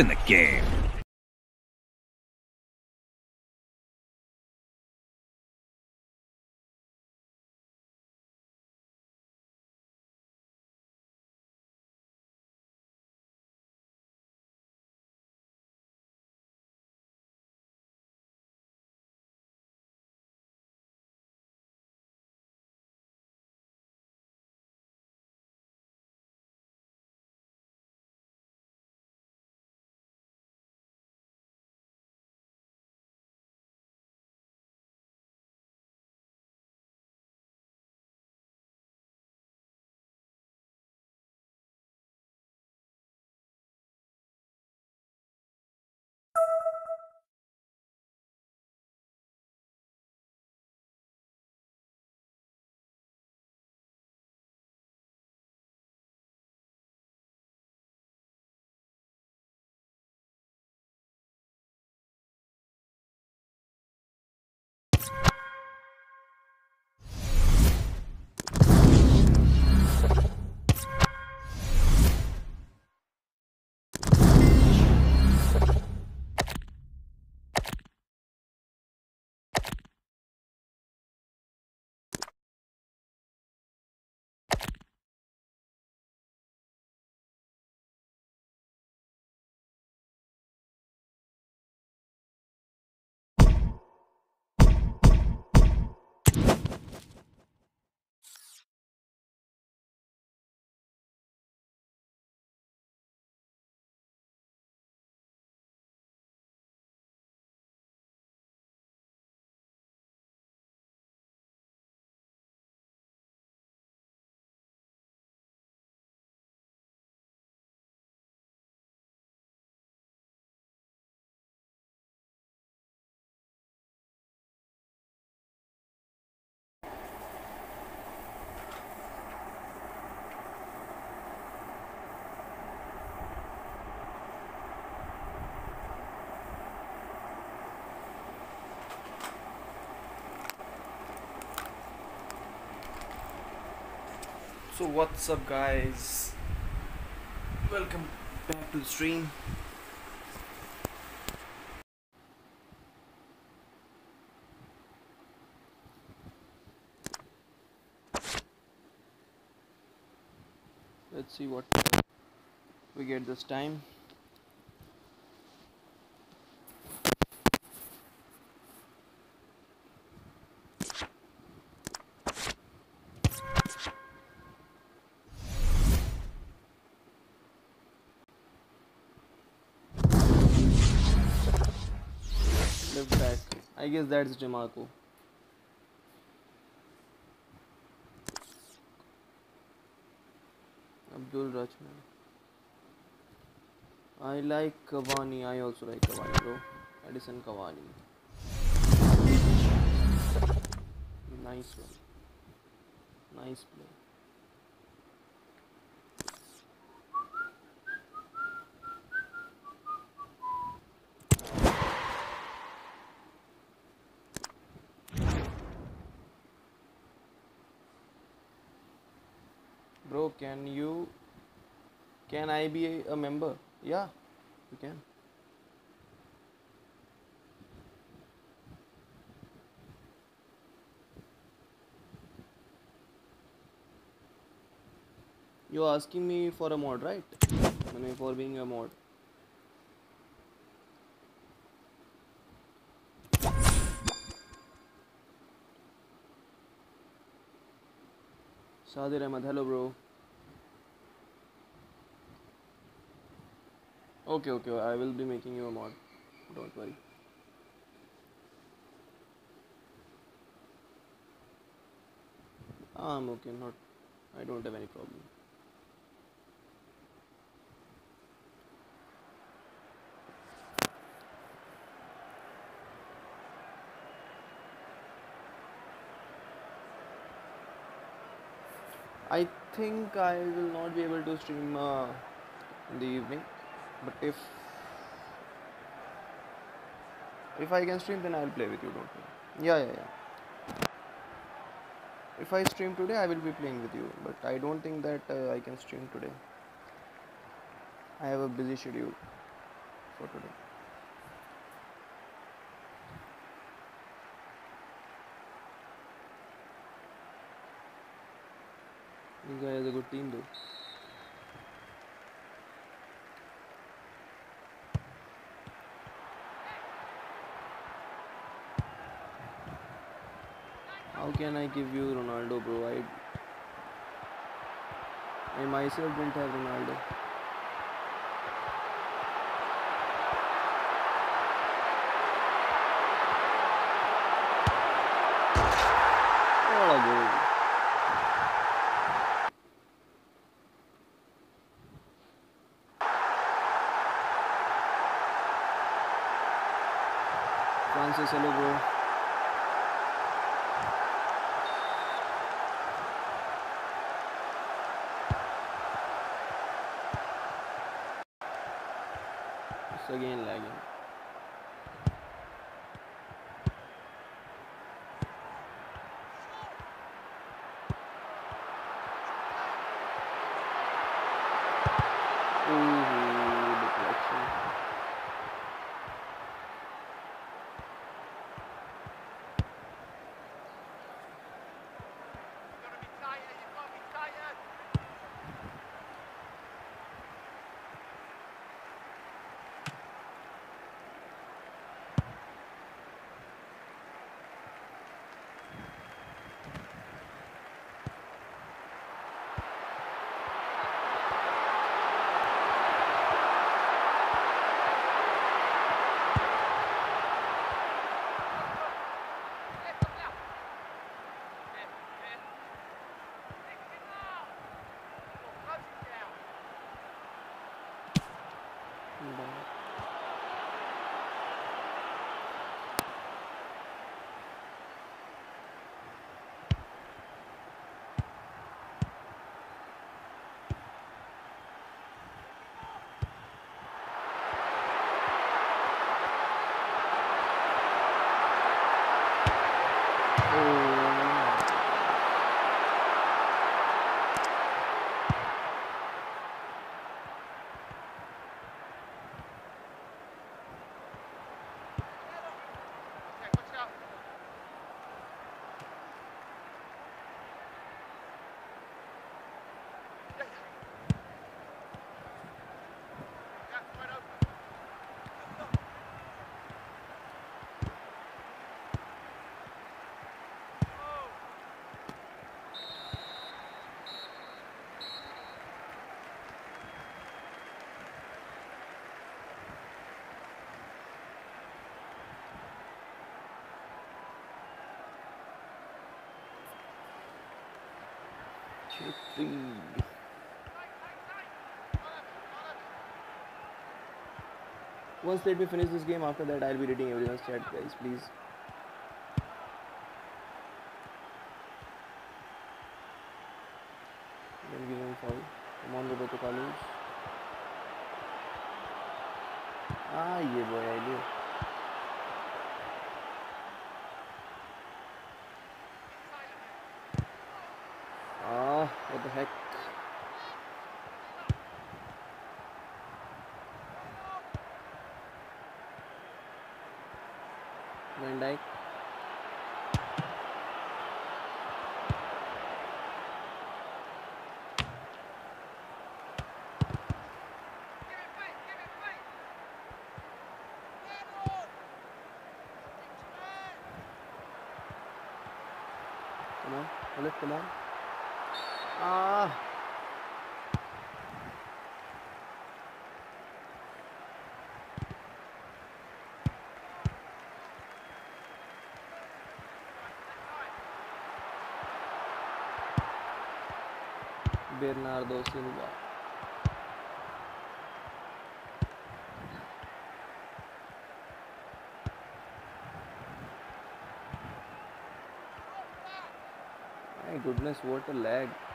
in the game. So what's up guys? Welcome back to the stream. Let's see what we get this time. I guess that's Demarco. Abdul Rachman. I like Cavani. I also like Cavani, bro. Edison Cavani. Nice one. Nice play. Can you can I be a, a member? Yeah, you can. You're asking me for a mod, right? I mean, for being a mod. Sadir Ahmed, hello, bro. Okay, okay, I will be making you a mod. Don't worry. Ah, I'm okay, not. I don't have any problem. I think I will not be able to stream uh, in the evening, but if if I can stream then I'll play with you don't worry. Yeah yeah yeah. If I stream today I will be playing with you but I don't think that uh, I can stream today. I have a busy schedule for today. You guys are a good team though. can I give you Ronaldo bro? I I myself don't have Ronaldo. again lagging Once let me finish this game, after that I'll be reading everyone's chat guys, please. I them on. Ah. Bernardo Silva. goodness, what a lag.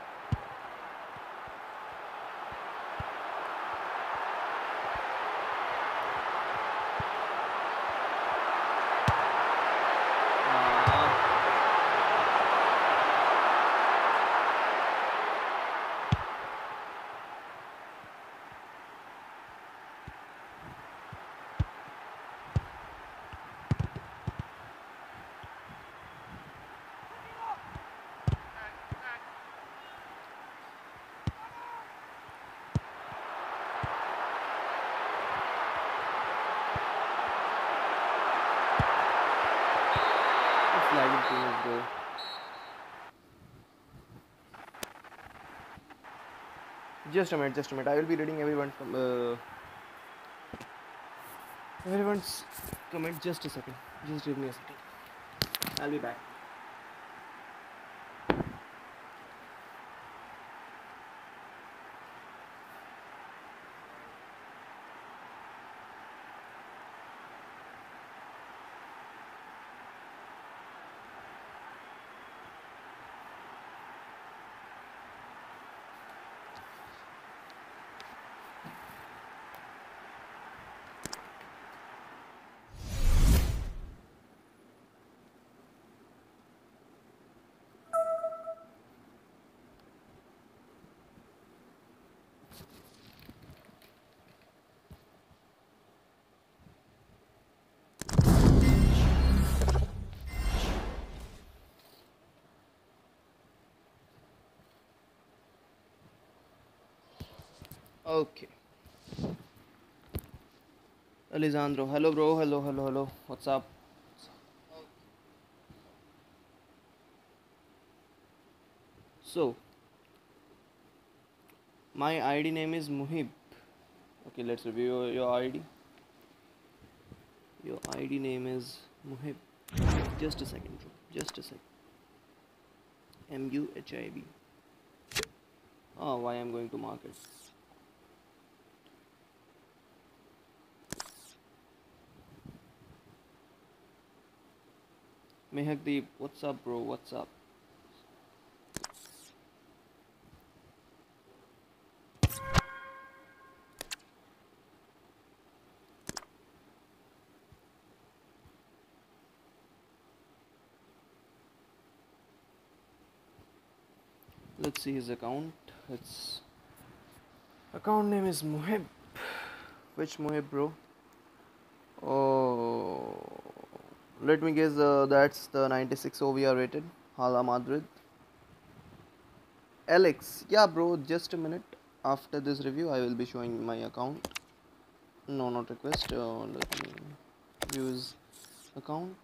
Just a minute, just a minute. I will be reading everyone uh, everyone's comment. Just a second. Just give me a second. I'll be back. Okay. Alessandro, hello, bro. Hello, hello, hello. What's up? So, my ID name is Muhib. Okay, let's review your, ID. Your ID name is Muhib. Just a second, bro. Just a second. M U H I B. Oh, why I'm going to market? Mehakdeep, what's up, bro? What's up? Let's see his account. It's account name is Muhib. Which Muhib, bro? Oh, let me guess. Uh, that's the 96 OVR rated Hala Madrid. Alex, yeah, bro. Just a minute. After this review, I will be showing my account. No, not request. Uh, let me use account.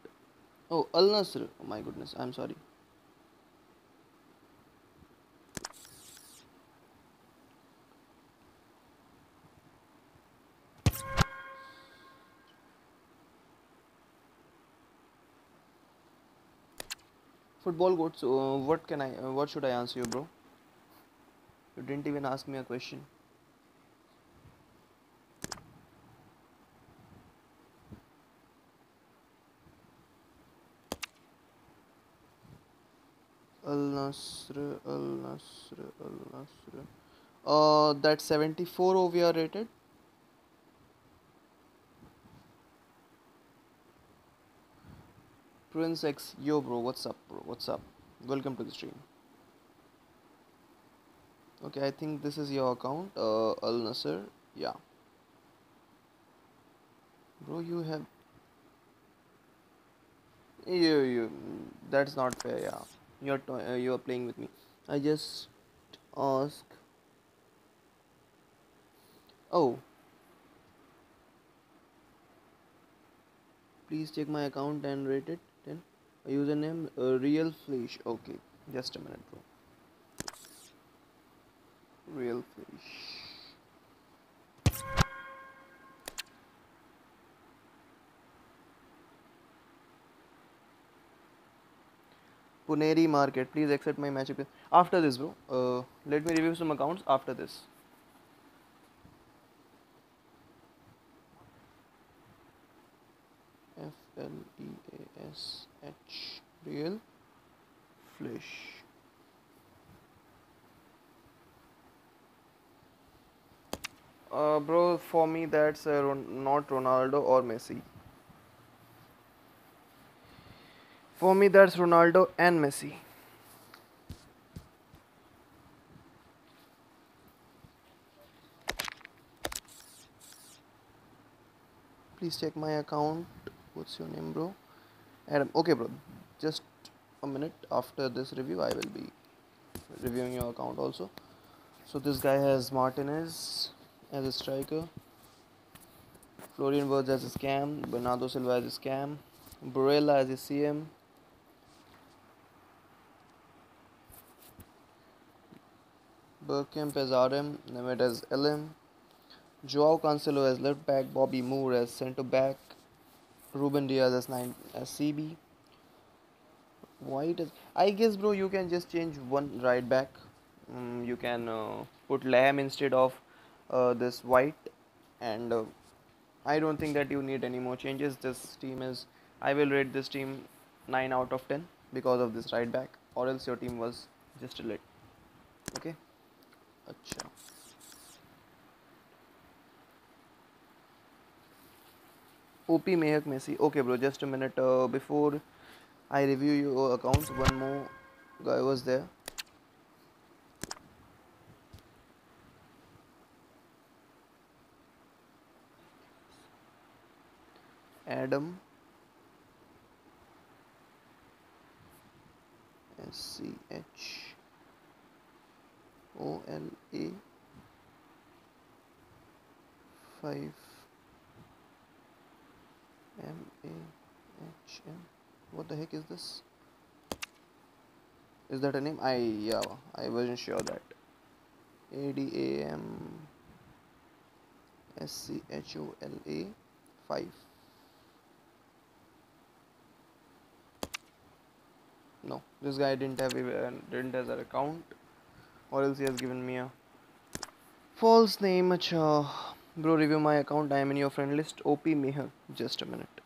Oh, Al Nasr. Oh my goodness. I'm sorry. Football goats. Uh, what can I? Uh, what should I answer you, bro? You didn't even ask me a question. Al Nasr, Al Nasr, Al Nasr. Uh, that's 74 OVR rated. Prince X, yo bro, what's up, bro? What's up? Welcome to the stream. Okay, I think this is your account, uh, Al Nasser. Yeah, bro, you have you you. That's not fair. Yeah, you're uh, you're playing with me. I just ask. Oh, please check my account and rate it. Then username uh, real fish. Okay, just a minute, bro. Real fish. Puneri Market. Please accept my match. After this, bro. Uh, let me review some accounts after this. L E A S H. Real Flesh. Uh, bro, for me that's uh, not Ronaldo or Messi. For me that's Ronaldo and Messi. Please check my account. What's your name, bro? Adam. Okay, bro. Just a minute after this review, I will be reviewing your account also. So this guy has Martinez as a striker, Florian Wirtz as a scam, Bernardo Silva as a scam, Barella as a CM, Bergkamp as RM, Nemeth as LM, Joao Cancelo as left back, Bobby Moore as centre back, Ruben Dias as nine as CB. White as I guess, bro. You can just change one right back. Mm, you can uh, put Lahm instead of uh, this White, and uh, I don't think that you need any more changes. This team is. I will rate this team nine out of ten because of this right back, or else your team was just a lit. Okay. OP Mehak Messi. Okay, bro. Just a minute. Uh, before I review your accounts, one more guy was there. Adam S C H O L A 5 M A H M. What the heck is this? Is that a name? I yeah, I wasn't sure that. A D A M S C H O L A 5. No, this guy didn't have even didn't has an account, or else he has given me a false name. Acha. Bro, review my account. I am in your friend list. OP Mehak. Just a minute.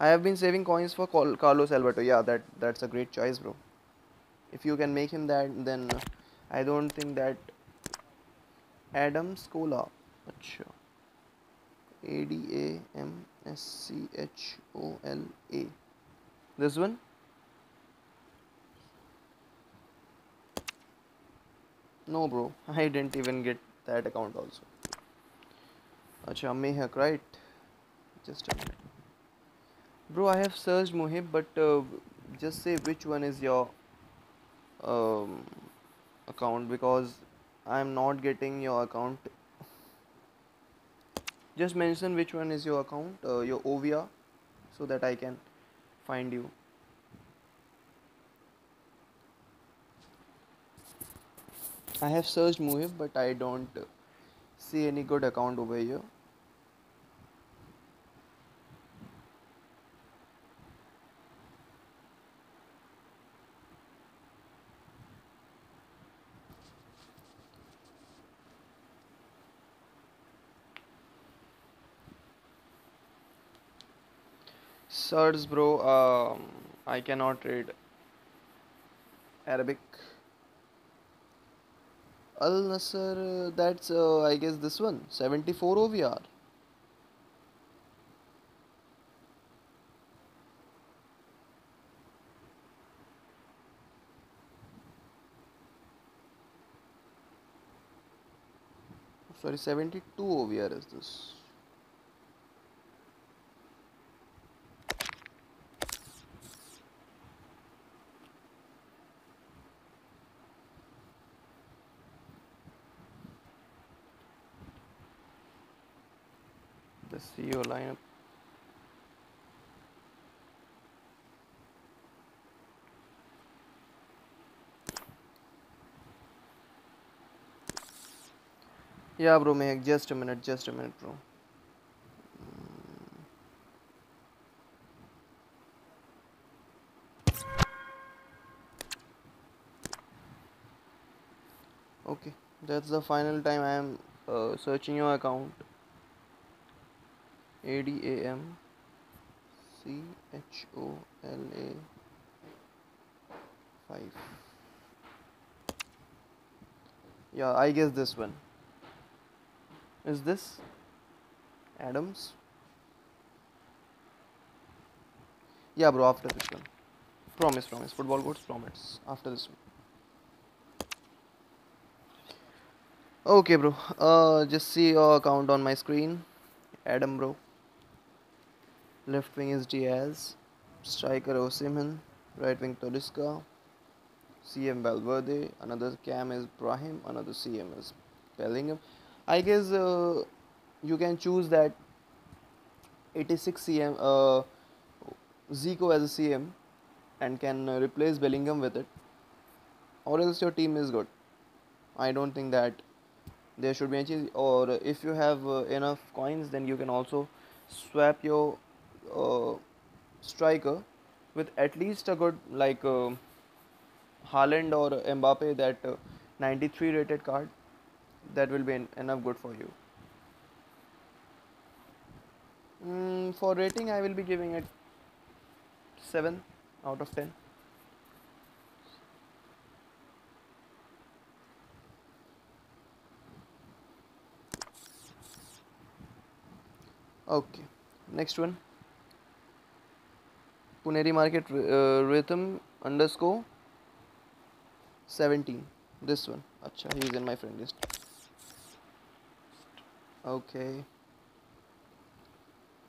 I have been saving coins for Carlos Alberto. Yeah, that that's a great choice, bro. If you can make him that, then I don't think that Adam Scola. Acha. A D A M S C H O L A. This one. No, bro. I didn't even get that account also. Acha, Mehak, right? Just a minute. Bro, I have searched Mohib, but uh, just say which one is your um, account because I am not getting your account. Just mention which one is your account, uh, your OVR, so that I can find you. I have searched Mohib, but I don't see any good account over here. Sirs, bro, um, I cannot read Arabic. Al Nasser, that's uh, I guess this one, 74 OVR. Sorry, 72 OVR is this. The CEO lineup. Yeah, bro, Mehak, just a minute, just a minute, bro. Okay, that's the final time I am uh, searching your account. A D A M C H O L A 5. Yeah, I guess this one. Is this Adams? Yeah, bro, after this one. Promise, promise. Football goes promise. After this one. Okay, bro. Uh, just see your account on my screen. Adam, bro. Left wing is Diaz. Striker Osimhen. Right wing Toliska. CM Valverde. Another cam is Brahim. Another CM is Bellingham. I guess uh, you can choose that 86 CM uh, Zico as a CM and can uh, replace Bellingham with it, or else your team is good. I don't think that there should be any change. Or if you have uh, enough coins, then you can also swap your uh, striker with at least a good like uh, Haaland or Mbappe that uh, 93 rated card. That will be en- enough good for you. Mm, for rating, I will be giving it 7 out of 10. Okay, next one. Puneri Market uh, Rhythm underscore 17. This one. Acha, he's in my friend list. Okay.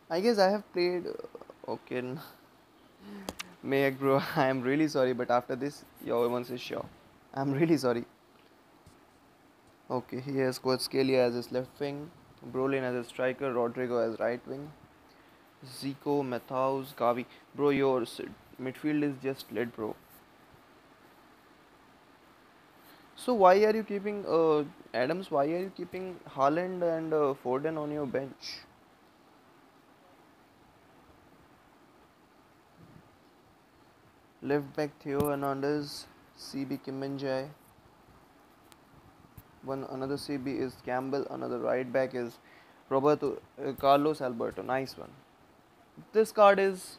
I guess I have played. uh, Okay. Mayak bro, I am really sorry, but after this, your once is sure. I'm really sorry. Okay, he has Scalia as his left wing, Brolin as a striker, Rodrigo as right wing, Zico, Matthäus, Gavi. Bro, your midfield is just lit, bro. So why are you keeping uh, Adams? Why are you keeping Haaland and uh, Foden on your bench? Left back Theo Hernandez, CB Kim One another CB is Campbell. Another right back is Roberto uh, Carlos Alberto. Nice one. This card is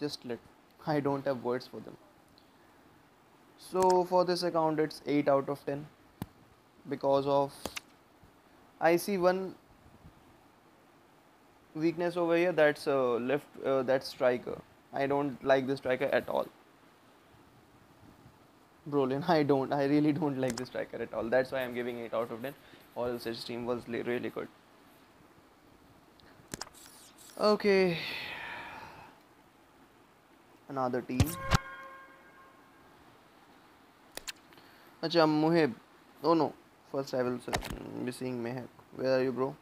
just lit. I don't have words for them. So for this account, it's 8 out of 10 because of I see one weakness over here. That's uh, left. Uh, that's striker. I don't like this striker at all. Brolin, I don't. I really don't like this striker at all. That's why I'm giving 8 out of 10. Or else his team was really good. Okay. Another team. Acha, Muhib. Oh no. First I will be seeing Mehak. Where are you, bro?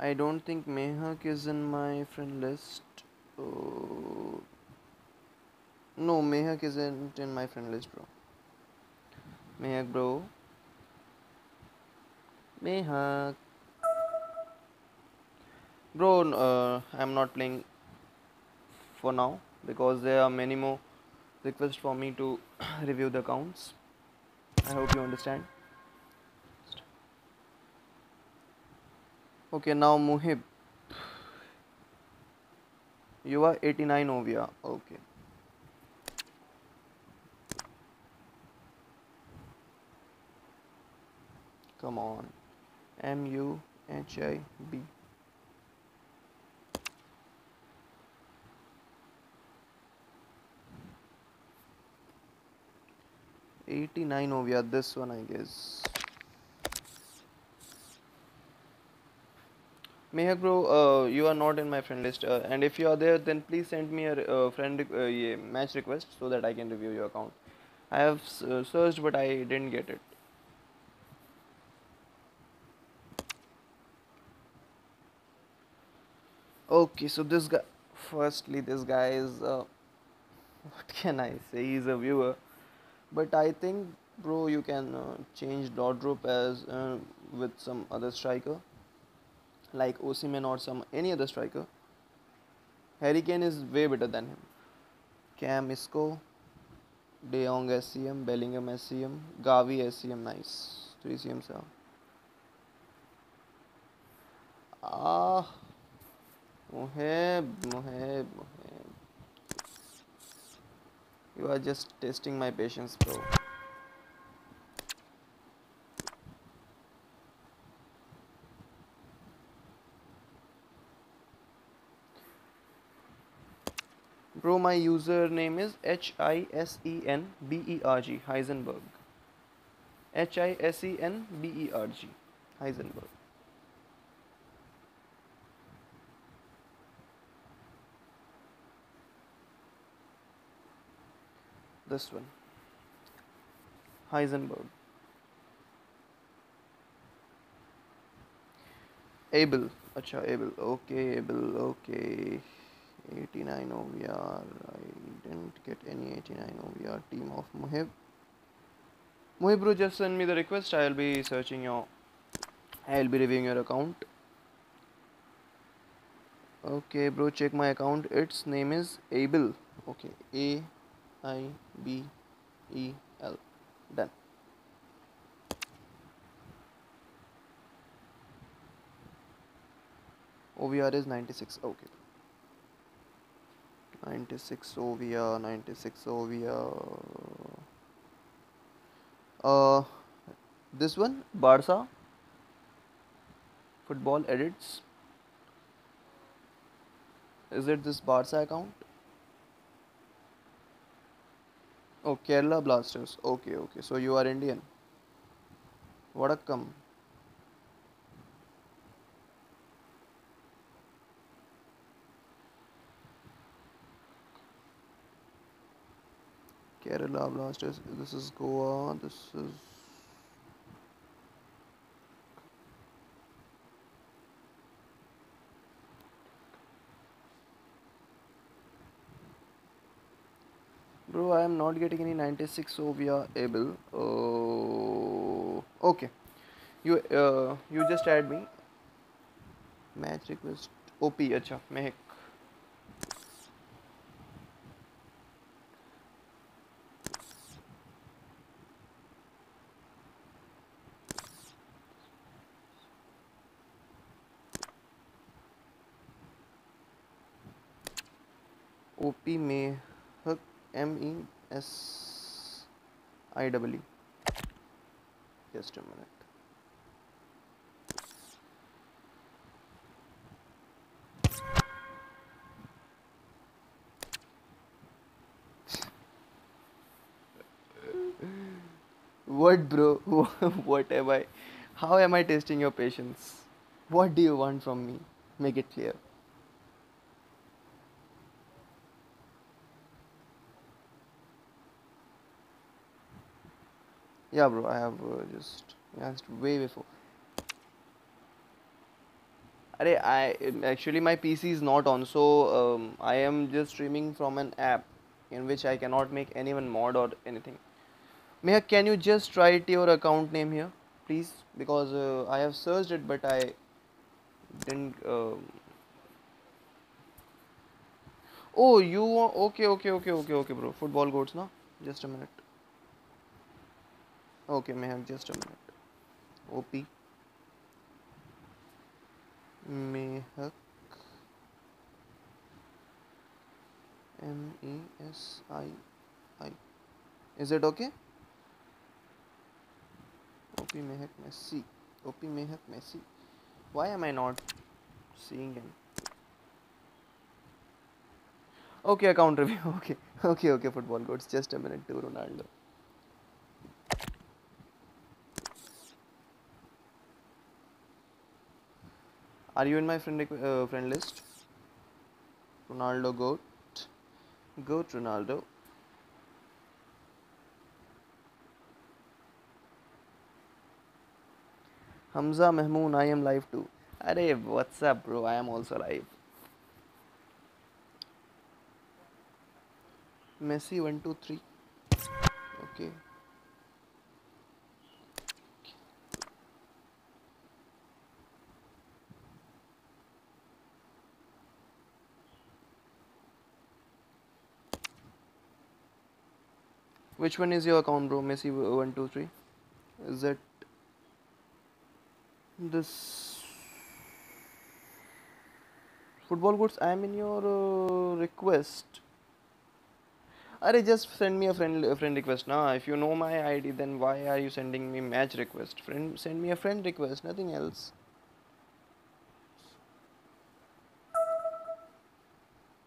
I don't think Mehak is in my friend list. Oh. No, Mehak isn't in my friend list, bro. Mehak, bro. Mehak. Bro, uh, I'm not playing for now because there are many more requests for me to review the accounts. I hope you understand. Okay, now Muhib. You are 89 Ovia. Okay. Come on. M U H I B. Eighty nine Ovia, this one I guess. Mehak bro, uh, you are not in my friend list, uh, and if you are there, then please send me a uh, friend re- uh, match request so that I can review your account. I have uh, searched, but I didn't get it. Okay, so this guy, firstly, this guy is, uh, what can I say? He's a viewer, but I think, bro, you can uh, change Dodrop as uh, with some other striker, like Osimhen or some any other striker. Harry Kane is way better than him. Cam Isco, De Jong SCM, Bellingham SCM, Gavi SCM, nice. 3 CM, sir. Ah, Moheb, Moheb, Moheb. You are just testing my patience, bro. Bro, my username is H I S E N B E R G Heisenberg. H I S E N B E R G Heisenberg. this one Heisenberg. Abel, अच्छा Abel, okay Abel, okay. 89 OVR, I didn't get any 89 OVR team of Mohib. Mohib bro, just send me the request. I'll be searching your, I'll be reviewing your account. Okay bro, check my account. Its name is Abel. Okay, A I B E L. Done. OVR is 96. Okay. 96 OVR, 96 OVR. Uh, this one, Barca. Football edits. Is it this Barca account? Oh, Kerala Blasters. Okay, okay. So you are Indian. What a come. Kerala Blasters. This is Goa. This is. Not getting any 96 so we are able uh, okay you uh, you just add me match request OP acha Mehak OP में हक M E S I double E. Just a minute. What, bro? what am I? How am I testing your patience? What do you want from me? Make it clear. Yeah, bro, I have uh, just asked way before. Arey, I actually my PC is not on, so um, I am just streaming from an app in which I cannot make anyone mod or anything. Meha, can you just write your account name here, please? Because uh, I have searched it, but I didn't. um Oh, you okay? Okay, okay, okay, okay, bro. Football goats, no? Just a minute. Okay, Mehak, just a minute. OP. Mehak. M E S I I. Is it okay? OP Mehak Messi. OP Mehak Messi. Why am I not seeing him? Okay, account review. Okay, okay, okay. Football goats. Just a minute to Ronaldo. Are you in my friend uh, friend list? Ronaldo goat. Goat Ronaldo. Hamza Mahmoon, I am live too. Arey, what's up, bro? I am also live. Messi, one, two, three. Okay. Which one is your account, bro? Messi, one, two, three. Is it this football goods? I am in your uh, request. Arey, just send me a friend a friend request now. If you know my ID, then why are you sending me match request? Friend, send me a friend request, nothing else.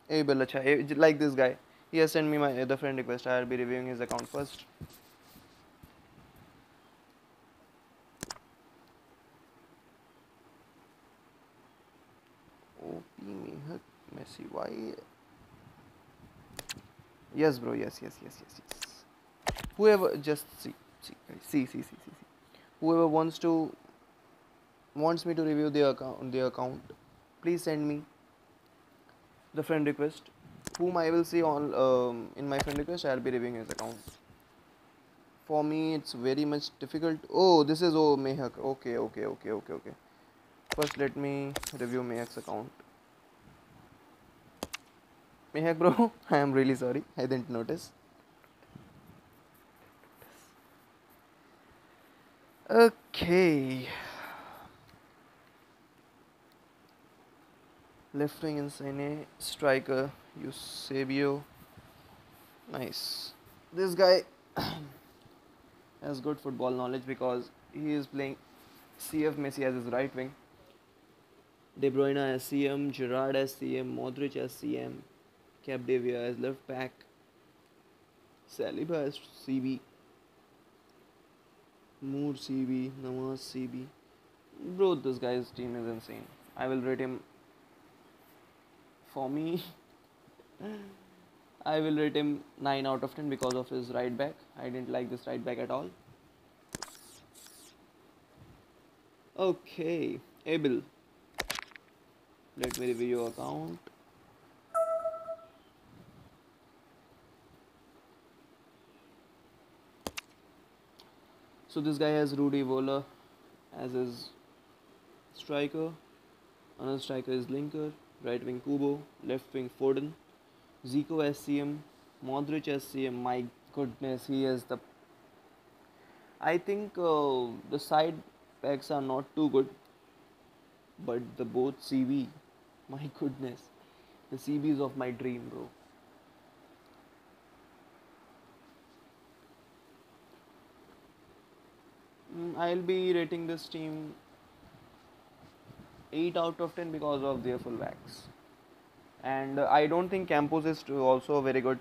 Bill, acha, like this guy. He has sent me my other friend request. I'll be reviewing his account first. OP Mehak Messi. Why? Yes, bro. Yes, yes, yes, yes, yes. Whoever, just see, see, see, see, see, see. see. Whoever wants to wants me to review their account, their account, please send me the friend request. Whom I will see on um, in my friend request, I'll be reviewing his account. For me, it's very much difficult. Oh, this is oh Mehak. Okay, okay, okay, okay, okay. First, let me review Mehak's account. Mehak, bro, I am really sorry. I didn't notice. Okay. Left wing Insane, striker Eusebio. Nice. This guy has good football knowledge because he is playing CF Messi as his right wing, De Bruyne as CM, Gerrard as CM, Modric as CM, Capdevila as left back, Saliba as CB, Moore CB, Nawaz CB. Bro, this guy's team is insane. I will rate him. For me, I will rate him 9 out of 10 because of his right back. I didn't like this right back at all. Okay, Abel. Let me review your account. So this guy has Rudy Vola as his striker. Another striker is Lineker. Right wing Kubo. Left wing Foden. Zico SCM. Modric SCM. My goodness, he is the. I think uh, the side backs are not too good, but the both CV. My goodness, the CVs of my dream, bro. Mm, I'll be rating this team 8 out of 10 because of their fullbacks. And uh, I don't think Campos is also a very good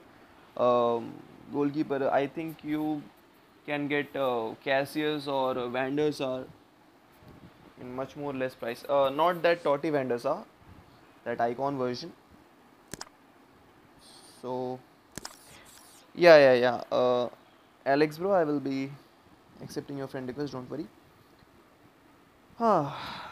um, goalkeeper. I think you can get uh, Cassius or uh, Van der in much more less price. Uh, not that Totti Van der Sar, that icon version. So, yeah, yeah, yeah. Uh, Alex, bro, I will be accepting your friend request. Don't worry. Ah.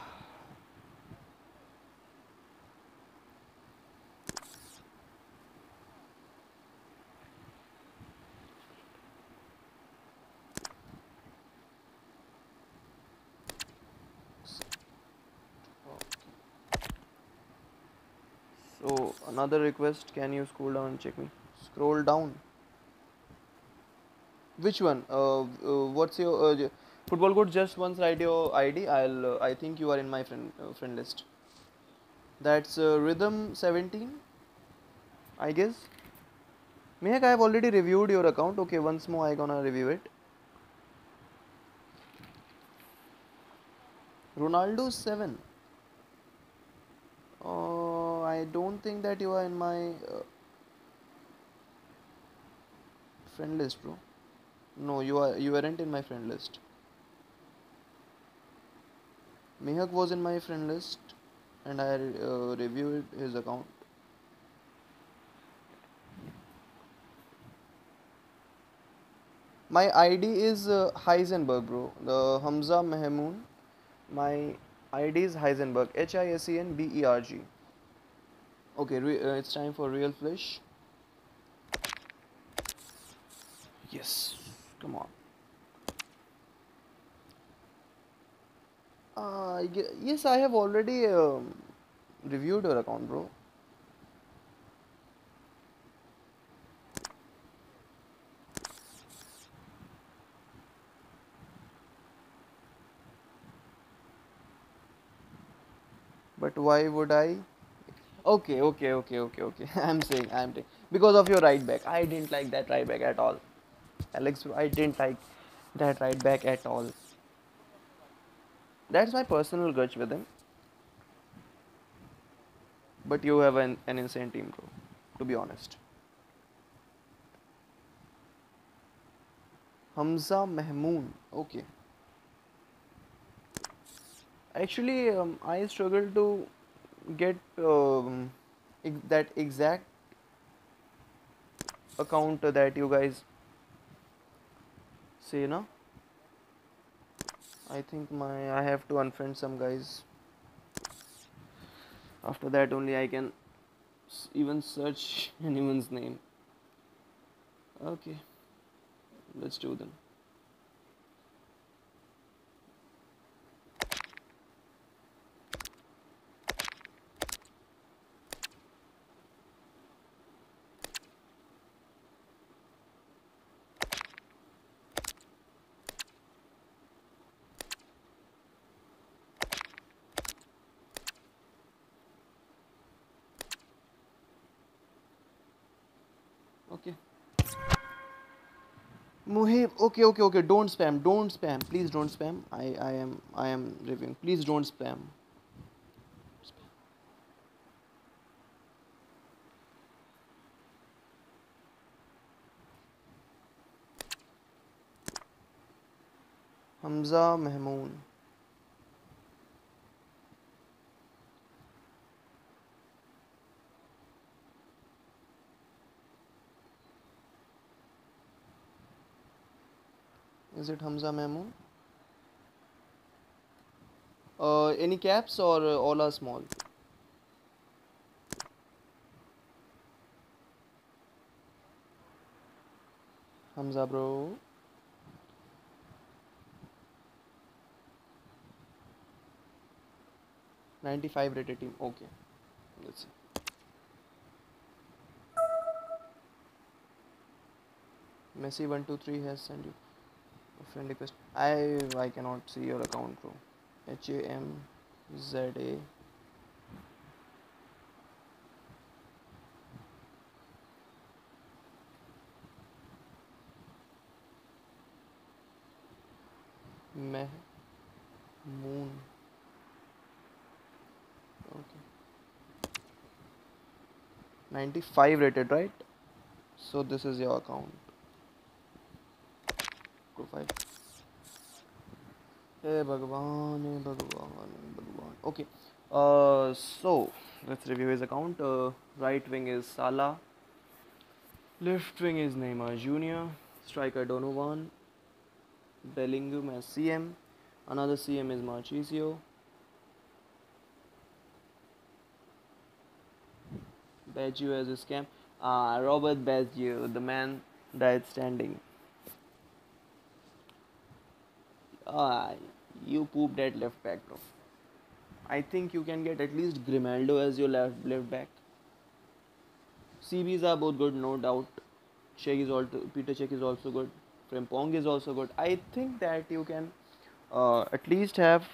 So another request. Can you scroll down and check me? Scroll down. Which one? Uh, uh, what's your uh, football code? Just once write your ID. I'll. Uh, I think you are in my friend uh, friend list. That's uh, rhythm seventeen. I guess. Mehak, I have already reviewed your account. Okay, once more I gonna review it. Ronaldo seven. Uh, I don't think that you are in my uh, friend list, bro. No, you are you weren't in my friend list. Mehak was in my friend list, and I uh, reviewed his account. My ID is uh, Heisenberg, bro. The Hamza Mehmoon. My ID is Heisenberg. H I S E N B E R G. Okay, uh, it's time for real flesh. Yes, come on. Uh, yes, I have already um, reviewed your account, bro. But why would I? Okay, okay, okay, okay, okay. I'm saying, I'm saying because of your right back. I didn't like that right back at all. Alex, I didn't like that right back at all. That's my personal grudge with him. But you have an, an insane team, bro. To be honest. Hamza Mehmoon. Okay. Actually, um, I struggle to get um, that exact account that you guys say, no? I think my I have to unfriend some guys. After that only I can even search anyone's name. Okay, let's do them. Okay. Muhib, okay, okay, okay. Don't spam. Don't spam. Please don't spam. I, I am, I am reviewing. Please don't spam. Hamza Mehmoon. Is it Hamza Mehmoon? Uh, any caps or uh, all are small? Hamza bro. Ninety-five rated team. Okay, let's see. Messi one two three has sent you friend request. I I cannot see your account, bro. H A M Z A. Meh Moon. Okay. 95 rated, right? So this is your account. Hey Bhagwan, hey Bhagwan, Bhagwan. Okay. Uh, so let's review his account. Uh, right wing is Salah. Left wing is Neymar Jr. Striker Donovan. Bellingham as CM. Another CM is Marchisio. Baggio as a scam. Ah, Robert Baggio, the man died standing. uh, you pooped at left back, bro. I think you can get at least Grimaldo as your left left back. CBs are both good, no doubt. Čech is also Peter Čech is also good. Frimpong is also good. I think that you can uh, at least have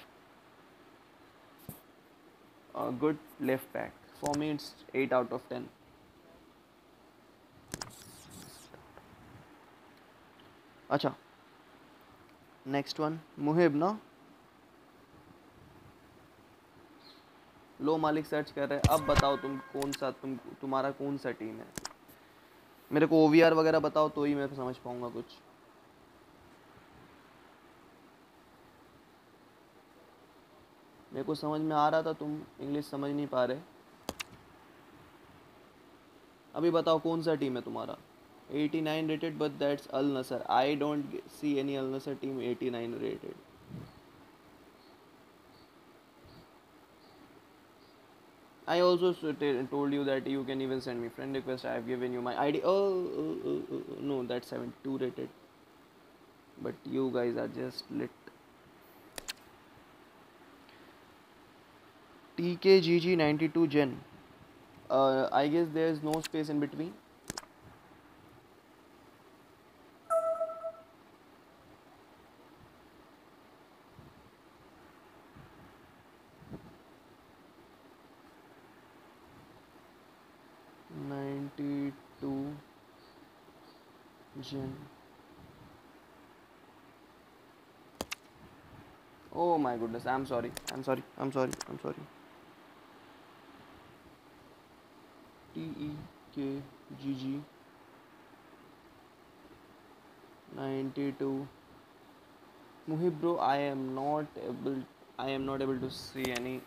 a good left back. For me, it's eight out of ten. अच्छा next one Muhib ना लो मालिक search कर रहे हैं अब बताओ तुम कौन सा तुम तुम्हारा कौन सा टीम है मेरे को ओवीआर वगैरह बताओ तो ही मैं समझ पाऊँगा कुछ। मेरे को समझ में आ रहा था, तुम इंग्लिश समझ नहीं पा रहे। अभी बताओ कौन सा टीम है तुम्हारा? 89 rated but that's Al Nassr. I don't see any Al Nassr team 89 rated. I also told you that you can even send me friend request. I have given you my ID oh, oh, oh, oh, oh, no that's 72 rated. But you guys are just lit. TKGG92 Gen. Uh, I guess there's no space in between my goodness I am sorry I am sorry I am sorry I am sorry T E K G G ninety two Muhib bro I am not able I am not able to see any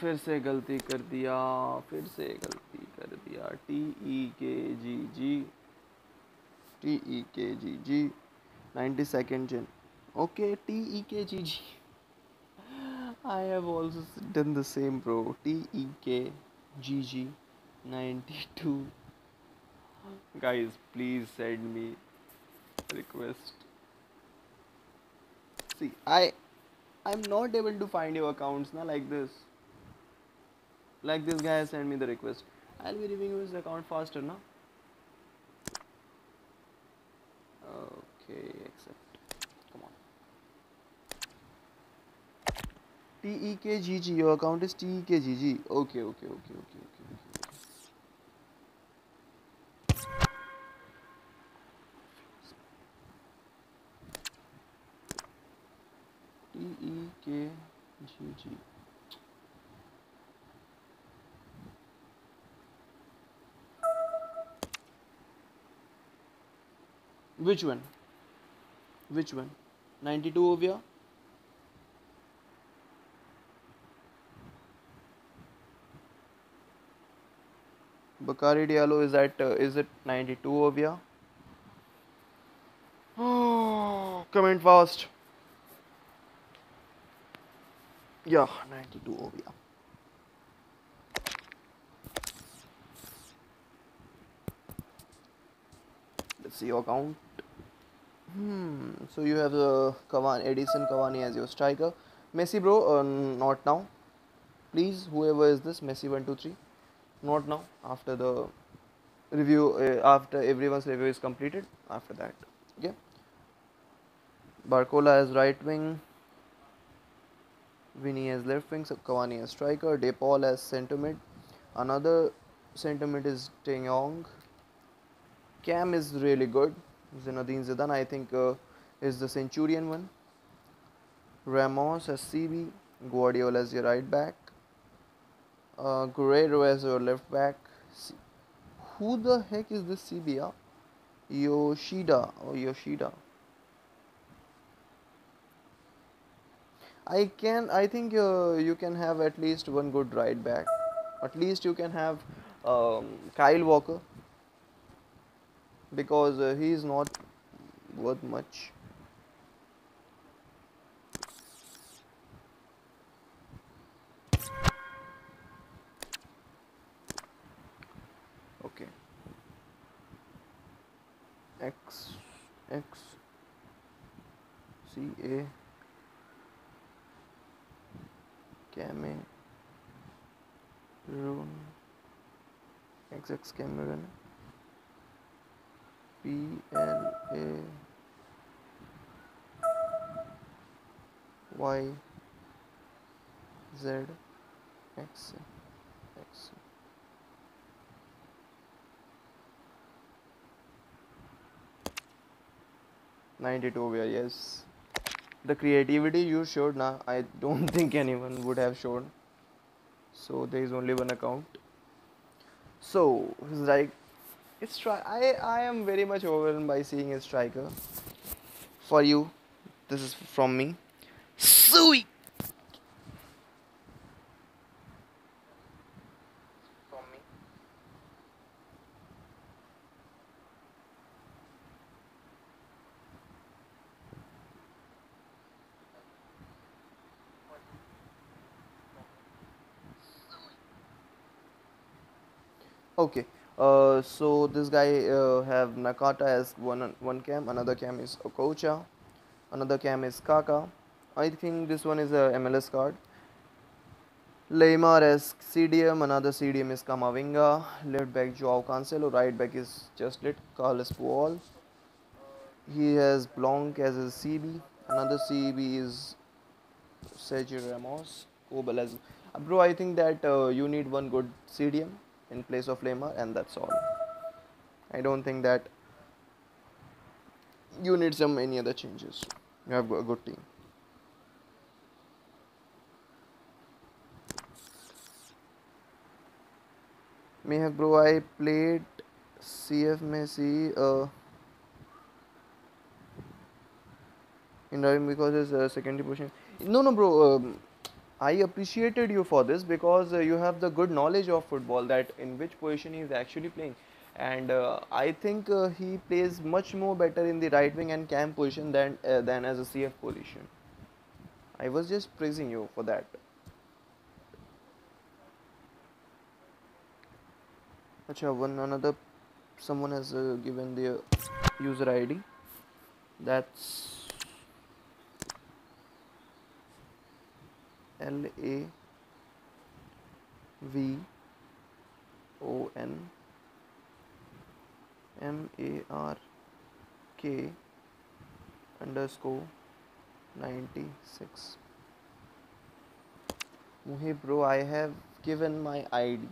फिर से गलती कर दिया, फिर से गलती कर दिया. T E K ji G T E K G G 92nd gen. Okay, T E K G G. I have also done the same, bro. T E K G G 92. Guys, please send me request. See, I I'm not able to find your accounts now like this. Like this guy sent me the request. I'll be reviewing his account faster now. Okay, accept. Come on. T E K G G. Your account is T E K G G. Okay, okay, okay, okay, okay, okay. T E K G G. Which one? Which one? 92 over here? Bakari Diallo is at uh, is it 92 over here? Oh, comment fast. Yeah, 92 over here. Let's see your count. Hmm. So you have the Cavani, Edinson Cavani as your striker. Messi, bro, uh, not now. Please, whoever is this, Messi one two three, not now. After the review, uh, after everyone's review is completed, after that, okay. Barcola as right wing. Vinny as left wing, so Cavani as striker, De Paul as centre mid. Another centre mid is De Jong. Cam is really good. Zinedine Zidane, I think, uh, is the Centurion one. Ramos as CB, Guardiola as your right back, uh, Guerrero as your left back. Who the heck is this CB? Yoshida or Yoshida. I can. I think uh, you can have at least one good right back. At least you can have um, Kyle Walker because uh, he is not worth much. Okay. X X C A Cameroon XX Cameroon P L A Y Z X X 92 where yes. The creativity you showed now i don't think anyone would have shown. So there is only one account. So he's like it's try i i am very much overwhelmed by seeing a striker. For you this is from me. Sweet from me Okay. Uh, so this guy uh, have Nakata as one one cam, another cam is Okocha, another cam is Kaka. I think this one is a MLS card. Lemar as CDM, another CDM is Kamavinga, left back Joao Cancelo, right back is just lit Carlos Puyol. He has Blanc as his CB, another CB is Sergio Ramos, Kobel as. Uh, bro, I think that uh, you need one good CDM in place of Lemar, and that's all. I don't think that you need some any other changes. You have a good team. Mehak, bro, I played CF Messi uh, in driving because it's uh, secondary position. No, no, bro. Um, I appreciated you for this because uh, you have the good knowledge of football that in which position he is actually playing, and uh, I think uh, he plays much more better in the right wing and cam position than uh, than as a CF position. I was just praising you for that. Acha, one another someone has uh, given their user ID. That's L A V O N M A R K underscore 96 Muhi bro I have given my ID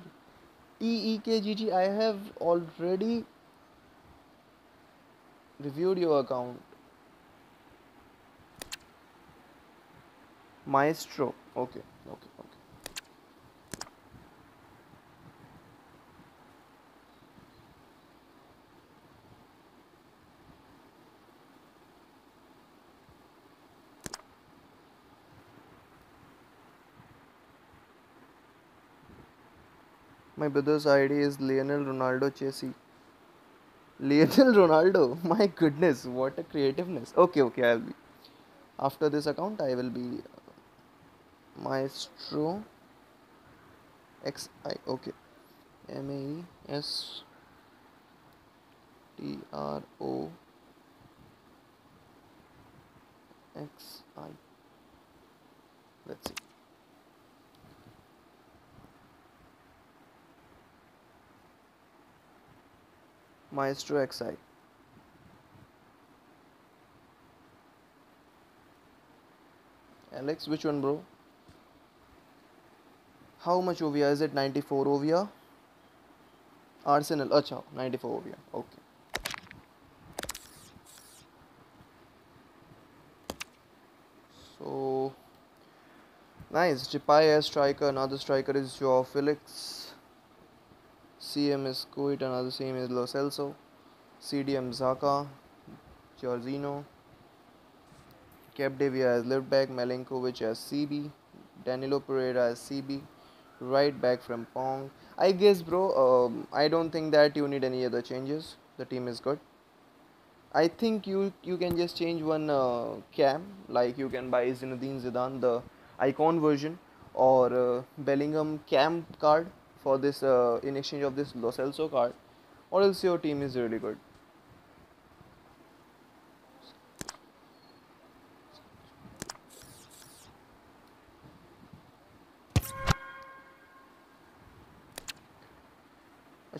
TEKGG I have already reviewed your account. Maestro okay okay okay My brother's ID is Lionel Ronaldo Chessy. Lionel Ronaldo, my goodness, what a creativeness. Okay, okay, I'll be. After this account, I will be uh, Maestro XI. Okay, M A E S T R O X I. Let's see. Maestro XI. Alex, which one, bro? How much OVR? Is it 94 OVR? Arsenal, acha, 94 OVR. Okay. So, nice. Chipai as striker. Another striker is your Felix. CM is Kuyt, another same is Lo Celso. CDM Zaka, Jorginho. Capdevila as left back, Malenkovic as CB, Danilo Pereira as CB, right back Frimpong. I guess, bro, um, I don't think that you need any other changes. The team is good. I think you you can just change one uh, cam, like you can buy Zinedine Zidane the icon version or uh, Bellingham cam card for this uh, in exchange of this Lo Celso card, or else your team is really good.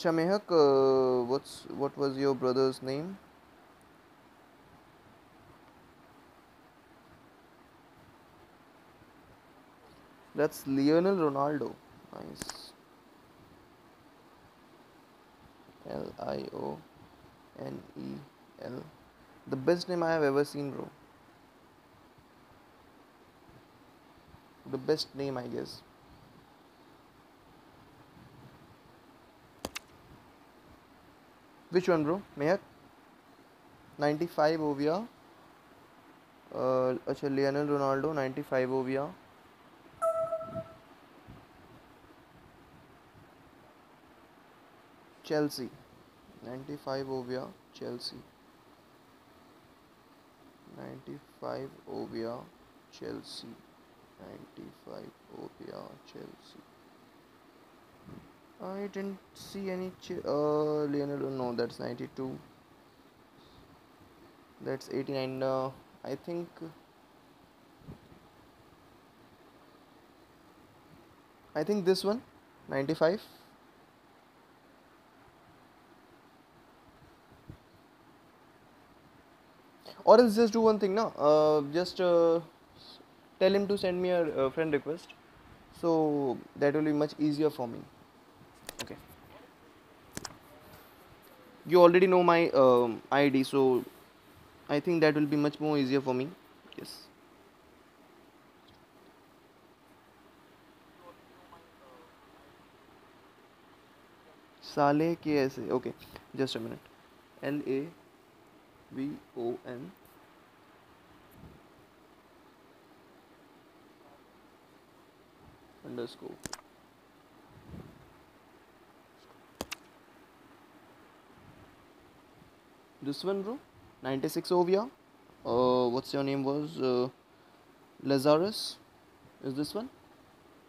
Mehak, uh, what's what was your brother's name? That's Lionel Ronaldo. Nice. L I O N E L. The best name I have ever seen, bro. The best name, I guess. Which one, bro? Mehak? 95 over. Uh, अच्छा Lionel Ronaldo 95 five ओविया Chelsea 95 five ओविया Chelsea 95 हो गया Chelsea 95 हो गया Chelsea I didn't see any ch- uh Leonardo no that's 92 that's 89 uh, I think. I think this one 95 or else just do one thing now uh, just uh, tell him to send me a uh, friend request. So that will be much easier for me okay you already know my um, id so i think that will be much more easier for me. Yes. Saleh KSA okay just a minute. L A V O N. Underscore this one, bro. 96 Ovia. Uh, what's your name was? Uh, Lazarus. Is this one?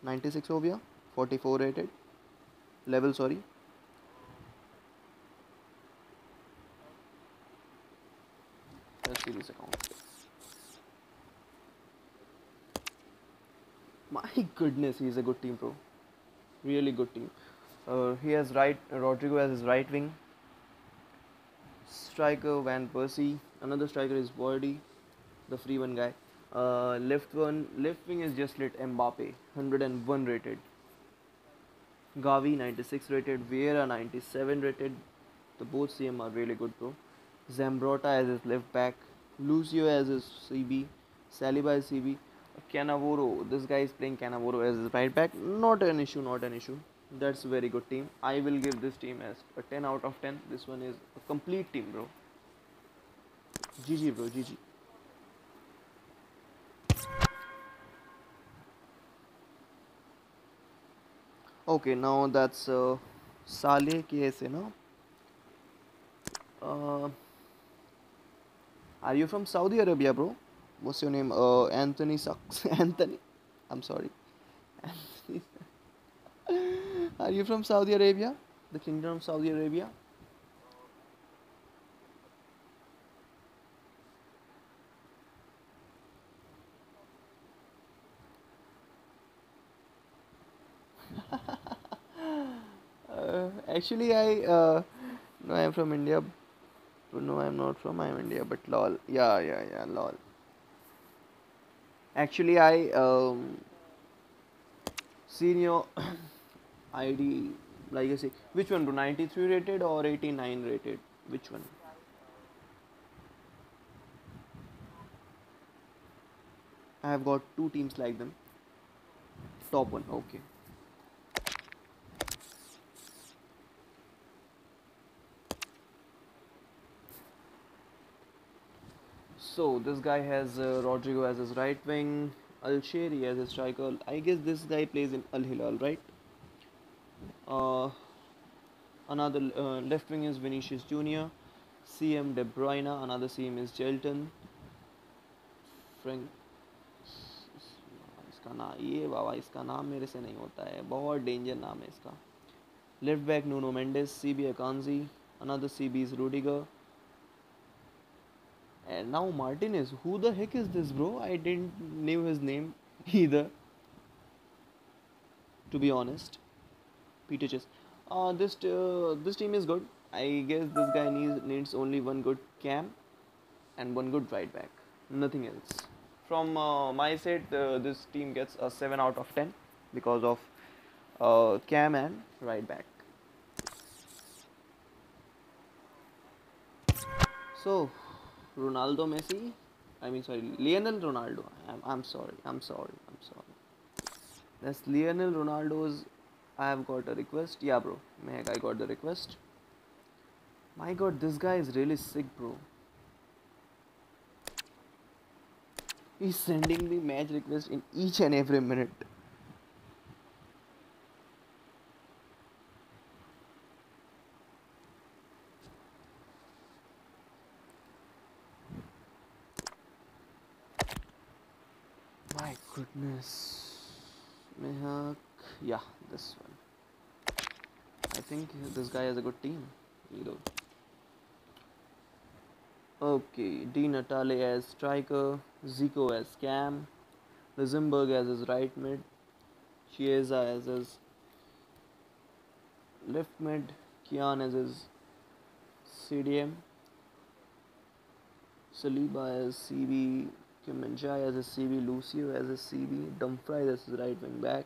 96 Ovia. 44 rated. Level, sorry. Let's see this account. My goodness, he's a good team, bro. Really good team. Uh, he has right Rodrigo as his right wing. Striker Van Persie. Another striker is Vardy, the free one guy. Uh, left one, left wing is just lit Mbappe, 101 rated. Gavi 96 rated, Vieira 97 rated. The both CM are really good, bro. Zambrotta as his left back, Lucio as his CB, Saliba as CB, Cannavaro. This guy is playing Cannavaro as his right back. Not an issue, not an issue. That's a very good team. I will give this team as a 10 out of 10. This one is a complete team, bro. GG, bro. GG. Okay, now that's uh, Saleh KSA, no? Uh, are you from Saudi Arabia, bro? What's your name? Uh, Anthony sucks. Anthony. I'm sorry. Anthony. Are you from Saudi Arabia? The Kingdom of Saudi Arabia? Uh, actually, I uh, no, I'm from India. No, I'm not from. I'm India, but lol. Yeah, yeah, yeah, lol. Actually, I um, seen your ID. Like I say, which one? Do 93 rated or 89 rated? Which one? I have got two teams like them. Top one. Okay. So this guy has uh, Rodrigo as his right wing, Al Shehri as his striker. I guess this guy plays in Al Hilal, right? Uh, another uh, left wing is Vinicius Junior, CM De Bruyne. Another CM is Jelton. Frank. इसका नाम ये बाबा इसका नाम मेरे से नहीं होता है बहुत डेंजर नाम है इसका left back Nuno Mendes C B Akanji another C B is Rudiger And now Martinez, who the heck is this, bro? I didn't knew his name either. To be honest, Peter Chess. Uh, this uh, this team is good. I guess this guy needs needs only one good cam and one good right back. Nothing else. From uh, my side, uh, this team gets a seven out of ten because of uh, cam and right back. So Ronaldo Messi. I mean, sorry, Lionel Ronaldo. I'm, I'm sorry. I'm sorry. I'm sorry. That's Lionel Ronaldo's. I have got a request. Yeah, bro. Meg, I got the request. My god, this guy is really sick, bro. He's sending me match request in each and every minute. My goodness. Mehak. Yeah, this one. I think this guy has a good team. Either. Okay, Di Natale as striker, Zico as cam, Lisenberg as his right mid, Chiesa as his left mid, Kian as his CDM, Saliba as CB, Kim Min-jae as his CB, Lucio as his CB, Dumfries as his right wing back,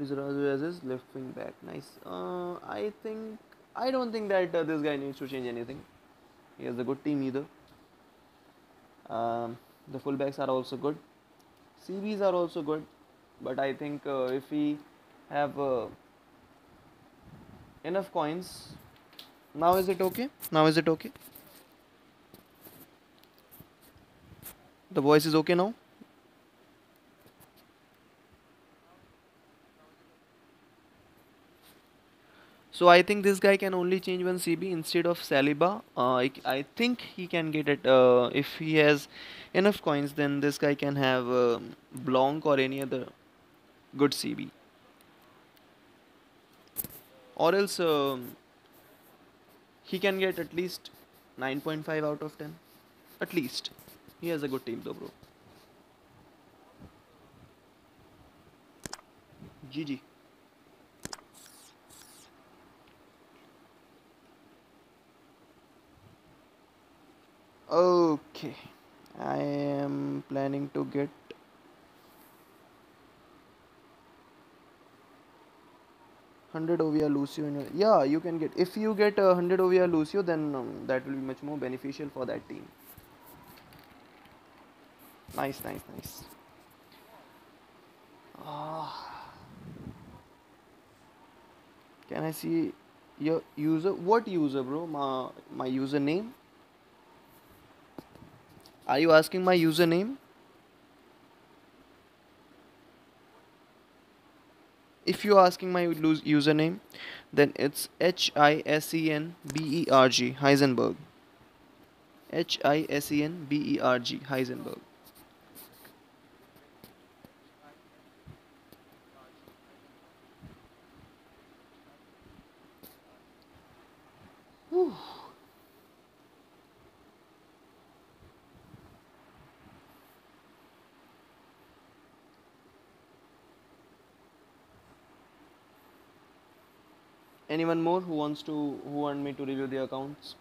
Lizarazu as his left wing back. Nice. Uh, I think I don't think that uh, this guy needs to change anything. He has a good team either. Um, the fullbacks are also good. CBs are also good, but I think uh, if we have uh, enough coins, now is it okay? Now is it okay? The voice is okay now. So I think this guy can only change one CB instead of Saliba. Uh, I, I think he can get it uh, if he has enough coins. Then this guy can have um Blanc or any other good CB. Or else um, he can get at least 9.5 out of 10. At least. He has a good team though, bro. GG. Okay. I am planning to get hundred Ovia Lucio in yeah you can get if you get a hundred Ovia Lucio then um, that will be much more beneficial for that team. Nice, nice, nice. Ah. Can I see your user? What user, bro? My my username. Are you asking my username? If you're asking my username, then it's H I S E N B E R G Heisenberg. H I S E N B E R G Heisenberg. Anyone more who wants to who want me to review the accounts?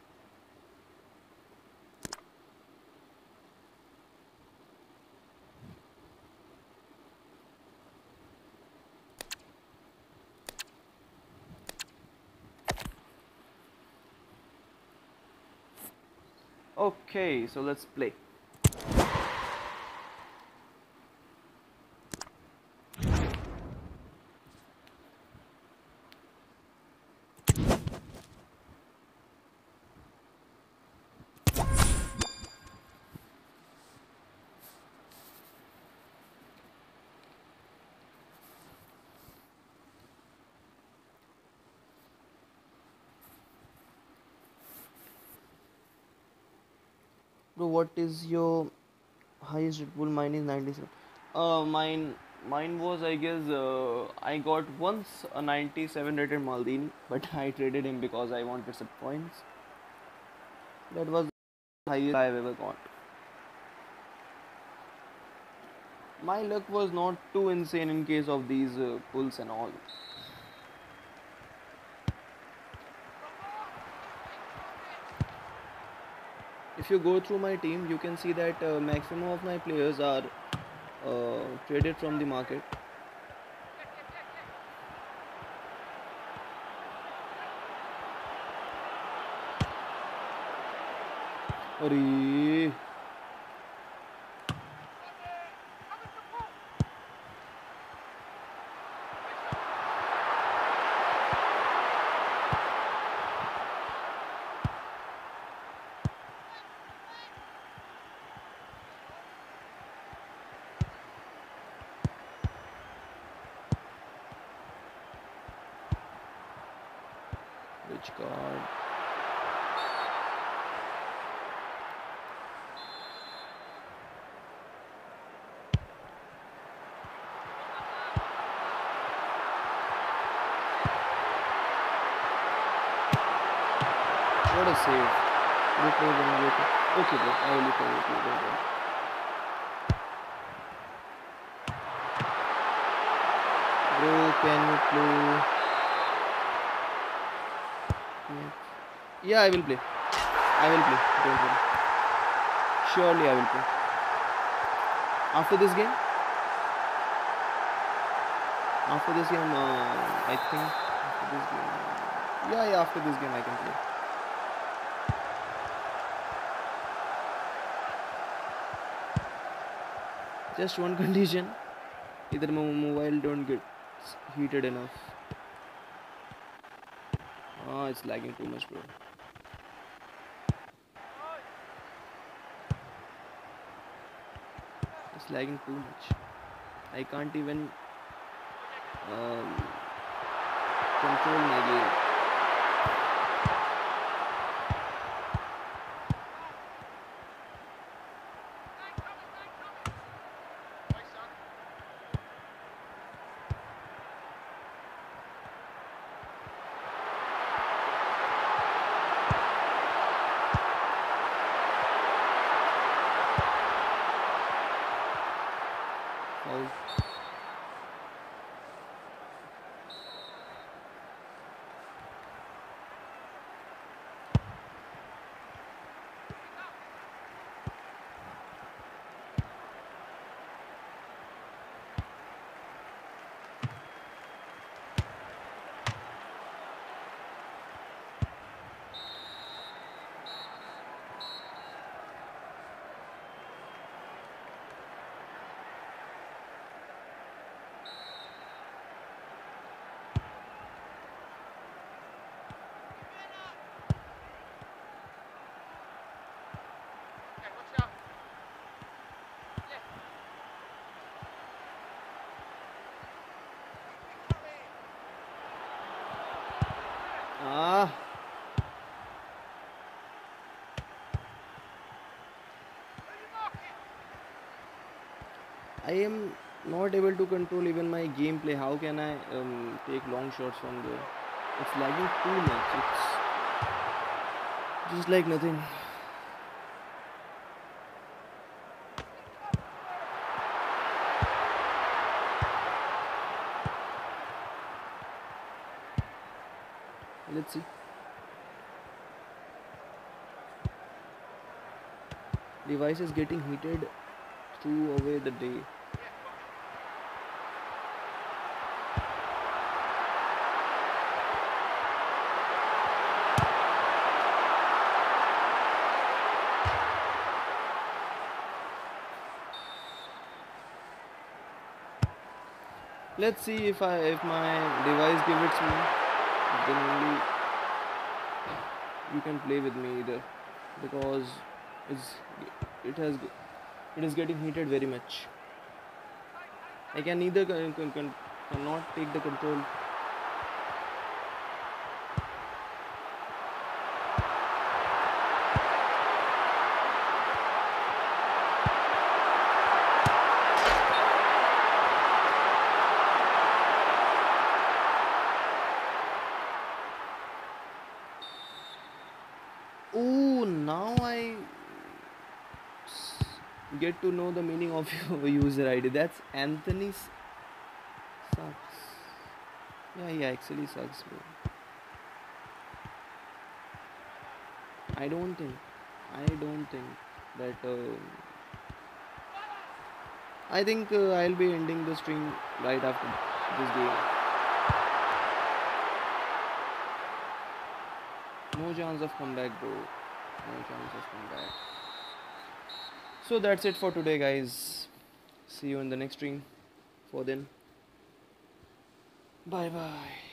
Okay, so let's play. Bro, what is your highest Red Bull? Mine is 97. Uh, mine, mine was I guess uh, I got once a 97 rated Maldini, but I traded him because I wanted some points. That was the highest I've ever got. My luck was not too insane in case of these uh, pulls and all. If you go through my team you can see that uh, maximum of my players are uh, traded from the market. अरे which card what a save Good play, Vinny, good okay bro I will look over it don't. Bro, can you play? Yeah, I will play. I will play. Don't worry. Surely I will play. After this game? After this game, uh, I think after this game. Yeah, yeah, after this game I can play. Just one condition इधर मैं mobile don't get heated enough हाँ it's lagging too much bro it's lagging too much I can't even control my game I am not able to control even my gameplay. How can I um, take long shots from there? It's lagging too much. It's just like nothing. Let's see. Device is getting heated through away the day. Let's see if I if my device gives it me, then only you can play with me either because it's it has it is getting heated very much. I can neither con- con- con- cannot take the control. Oh, now I s- get to know the meaning of your user ID. That's Anthony sucks. Yeah, he actually sucks, bro. I don't think. I don't think that. Uh, I think uh, I'll be ending the stream right after this game. No chance of comeback, bro. No chance of comeback. So that's it for today, guys. See you in the next stream. For then, bye bye.